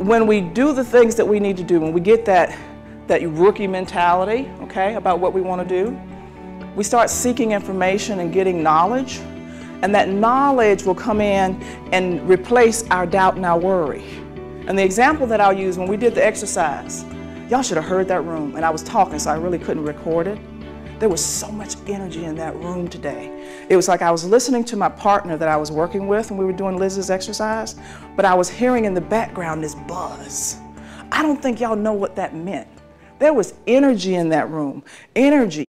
when we do the things that we need to do, when we get that, that rookie mentality, okay, about what we want to do, we start seeking information and getting knowledge, and that knowledge will come in and replace our doubt and our worry. And the example that I'll use when we did the exercise, y'all should have heard that room, and I was talking, so I really couldn't record it. There was so much energy in that room today. It was like I was listening to my partner that I was working with and we were doing Liz's exercise, but I was hearing in the background this buzz. I don't think y'all know what that meant. There was energy in that room, energy.